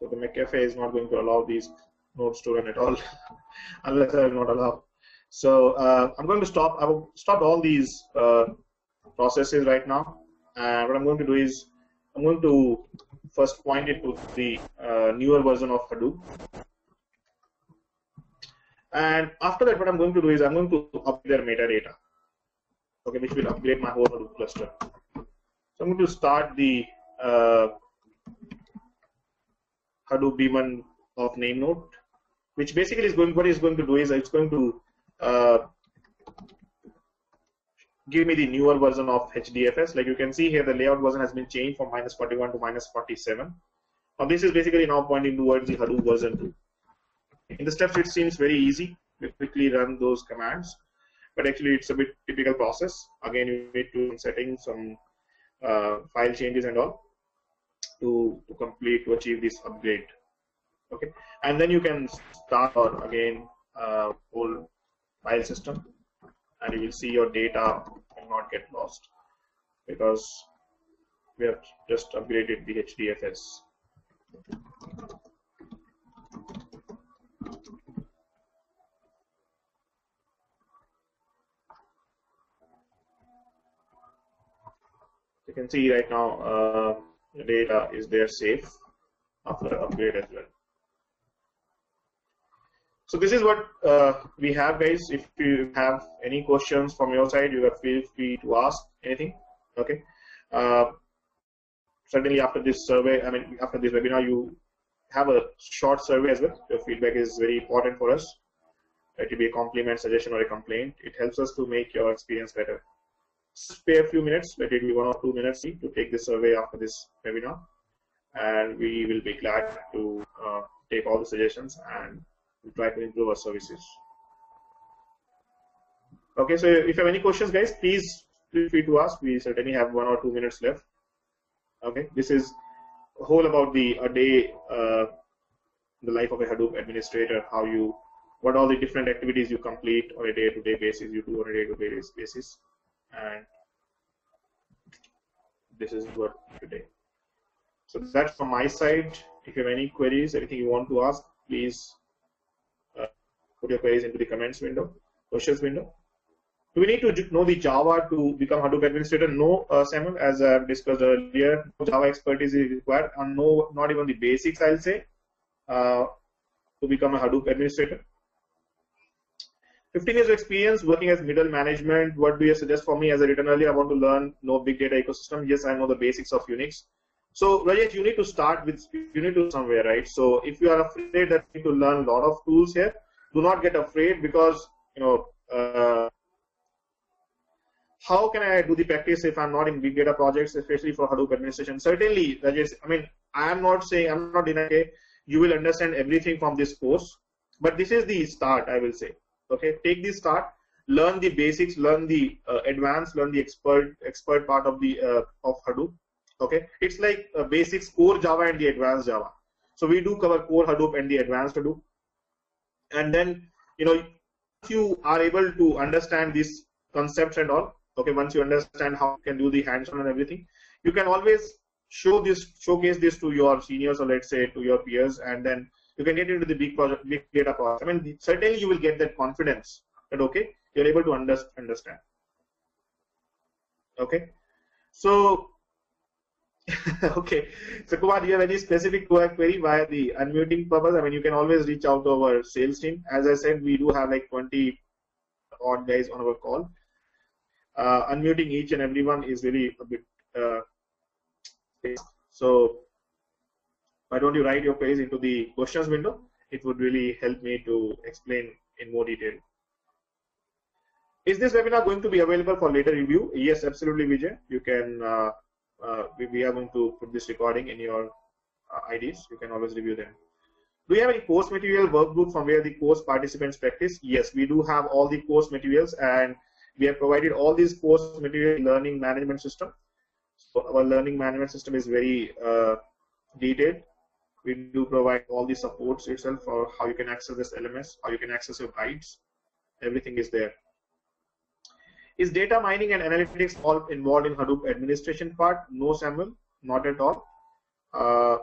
S1: So the McAfee is not going to allow these nodes to run at all unless I will not allow. So uh, I'm going to stop. I will stop all these uh, processes right now. And what I'm going to do is I'm going to first point it to the uh, newer version of Hadoop. And after that, what I'm going to do is I'm going to update their metadata, okay, which will upgrade my whole Hadoop cluster. So I'm going to start the uh, Hadoop daemon of name node, which basically is going what is going to do is it's going to give me the newer version of HDFS. Like you can see here, the layout version has been changed from minus 41 to minus 47. Now this is basically now pointing towards the Hadoop version 2. In the steps, it seems very easy. We quickly run those commands, but actually it's a bit typical process. Again, you need to setting some uh, file changes and all to, to complete to achieve this upgrade. Okay, and then you can start or again uh, whole file system and you will see your data will not get lost because we have just upgraded the HDFS. You can see right now uh, the data is there safe after upgrade as well. So this is what uh, we have, guys. If you have any questions from your side, you are feel free to ask anything. Okay. Uh, certainly, after this survey, I mean, after this webinar, you have a short survey as well. Your feedback is very important for us. It will be a compliment, suggestion, or a complaint. It helps us to make your experience better. Spare a few minutes, let it be one or two minutes to take the survey after this webinar, and we will be glad to uh, take all the suggestions and we try to improve our services. Okay, so if you have any questions, guys, please feel free to ask. We certainly have one or two minutes left. Okay, this is a whole about the a day, uh, the life of a Hadoop administrator, how you, what all the different activities you complete on a day-to-day -day basis, you do on a day-to-day -day basis, and this is what today. So that's from my side. If you have any queries, anything you want to ask, please put your queries into the comments window, questions window, Do we need to know the Java to become Hadoop administrator? No, uh, Samuel, as I've discussed earlier, no Java expertise is required, and no, not even the basics, I'll say, uh, to become a Hadoop administrator. 15 years of experience working as middle management. What do you suggest for me? As I written earlier, I want to learn no big data ecosystem. Yes, I know the basics of Unix. So Rajesh, you need to start with you need to somewhere, right? So if you are afraid that you need to learn a lot of tools here, do not get afraid because you know uh, how can I do the practice if I'm not in big data projects, especially for Hadoop administration? Certainly, Rajesh, I mean, I'm not saying, I'm not denying you will understand everything from this course, but this is the start, I will say. Okay, take the start, learn the basics, learn the uh, advanced, learn the expert expert part of the uh, of Hadoop. Okay, it's like uh, basics, core Java and the advanced Java. So we do cover core Hadoop and the advanced Hadoop, and then you know if you are able to understand these concepts and all, okay once you understand how you can do the hands-on and everything you can always show this showcase this to your seniors or let's say to your peers and then you can get into the big project big data project i mean certainly you will get that confidence that okay you're able to under, understand. Okay? So okay. So kumar do you have any specific query via the unmuting purpose? I mean you can always reach out to our sales team. As i said we do have like 20 odd guys on our call. Uh, unmuting each and everyone is really a bit uh, so why don't you write your queries into the questions window? It would really help me to explain in more detail. Is this webinar going to be available for later review? Yes absolutely vijay. You can uh, uh, we, we, are going to put this recording in your uh, IDs you can always review them do you have any course material workbook from where the course participants practice yes we do have all the course materials and we have provided all these course material learning management system. So our learning management system is very uh, detailed. We do provide all the supports itself for how you can access this LMS, how you can access your guides. Everything is there. Is data mining and analytics all involved in Hadoop administration part? No, Samuel, not at all. Uh,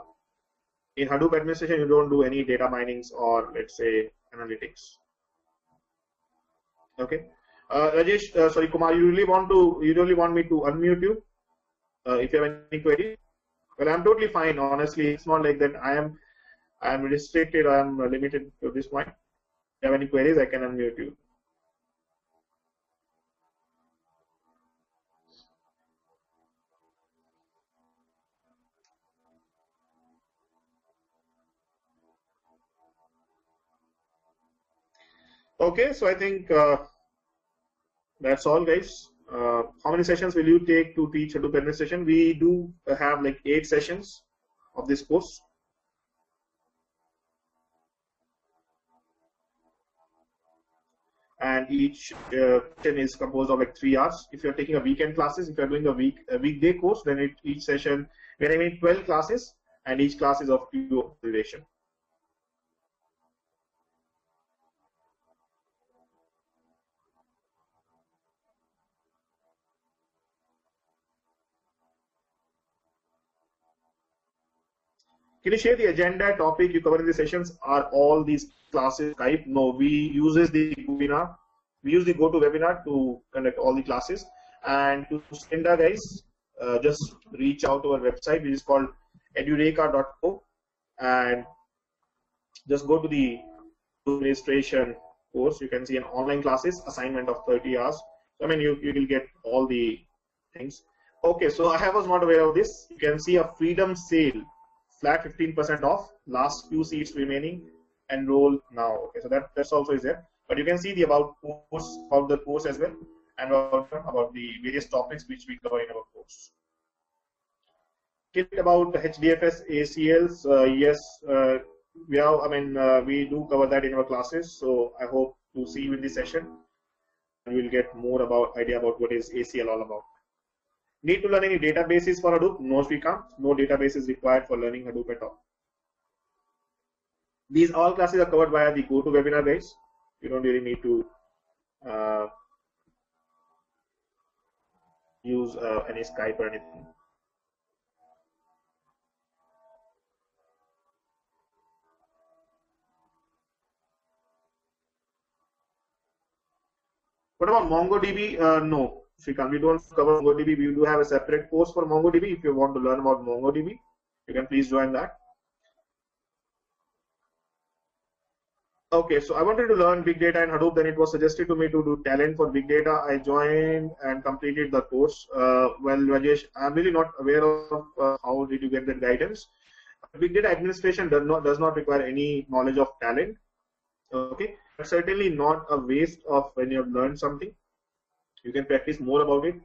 S1: in Hadoop administration, you don't do any data minings or let's say analytics. Okay. Uh, Rajesh, uh, sorry, Kumar, you really want to, you really want me to unmute you uh, if you have any query? Well, I'm totally fine. Honestly, it's not like that. I am, I am restricted. I am limited to this point. If you have any queries, I can unmute you. Okay, so I think uh, that's all guys. Uh, how many sessions will you take to teach Hadoop administration we do have like eight sessions of this course. And each uh, session is composed of like three hours. If you're taking a weekend classes if you're doing a week a weekday course then it, each session we're having 12 classes and each class is of two duration Can you share the agenda topic you cover in the sessions? Are all these classes Skype? No, we uses the webinar. We use the GoToWebinar to webinar to conduct all the classes. And to Senda guys, uh, just reach out to our website, which is called edureka.co, and just go to the administration course. You can see an online classes assignment of 30 hours. I mean, you, you will get all the things. Okay, so I was not aware of this. You can see a freedom sale flat 15% off, last few seats remaining, enroll now. Okay, so that that's also is there. But you can see the about course about the course as well, and about, about the various topics which we cover in our course. Kit About HDFS ACLs, uh, yes, uh, we have. I mean, uh, we do cover that in our classes. So I hope to see you in this session, and we'll get more about idea about what is ACL all about. Need to learn any databases for Hadoop? No, can't. No database is required for learning Hadoop at all. These all classes are covered via the GoToWebinar guys. You don't really need to uh, use uh, any Skype or anything. What about MongoDB? Uh, no, Srikanth, we don't cover MongoDB. We do have a separate course for MongoDB. If you want to learn about MongoDB, you can please join that. Okay, so I wanted to learn big data in Hadoop. Then it was suggested to me to do Talend for big data. I joined and completed the course. Uh, well, Rajesh, I'm really not aware of uh, how did you get that guidance. Big data administration does not does not require any knowledge of Talend. Okay, certainly not a waste of when you have learned something. You can practice more about it,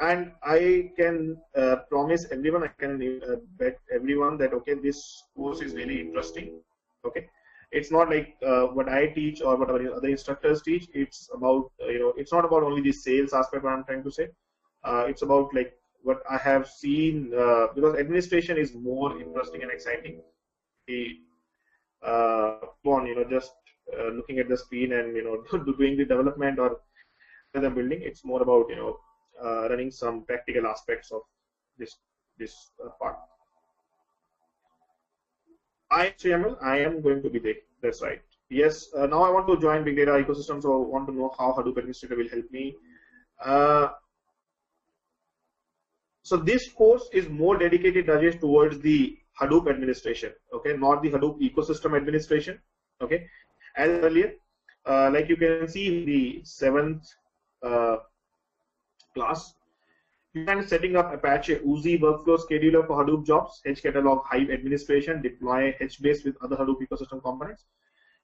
S1: and I can uh, promise everyone, I can uh, bet everyone that okay, this course is really interesting. Okay it's not like uh, what I teach or what other instructors teach. It's about uh, you know it's not about only the sales aspect. What I'm trying to say, uh, it's about like what I have seen uh, because administration is more interesting and exciting. The uh, on you know just looking at the screen and you know doing the development or the building. It's more about you know running some practical aspects of this this part. I HTML, I am going to be there. That's right. Yes, uh, now I want to join big data ecosystem, so I want to know how Hadoop Administrator will help me. Uh, so this course is more dedicated, Rajesh, towards the Hadoop administration, okay, not the Hadoop ecosystem administration, okay. As earlier, uh, like you can see the seventh uh, class, can setting up Apache Oozie workflow scheduler for Hadoop jobs, HCatalog Hive administration, deploy HBase with other Hadoop ecosystem components,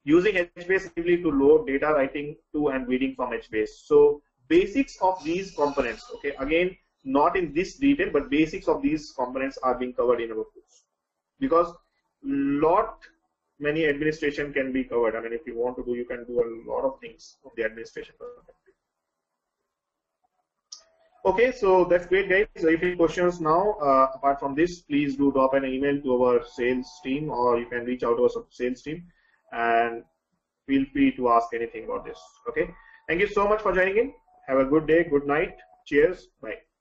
S1: using HBase simply to load data writing to and reading from HBase. So basics of these components, okay, again, not in this detail, but basics of these components are being covered in our course. Because lot many administration can be covered. I mean, if you want to do, you can do a lot of things of the administration perspective. Okay, so that's great, guys. So if you have questions now, uh, apart from this, please do drop an email to our sales team or you can reach out to our sales team and feel free to ask anything about this. Okay, thank you so much for joining in. Have a good day, good night. Cheers. Bye.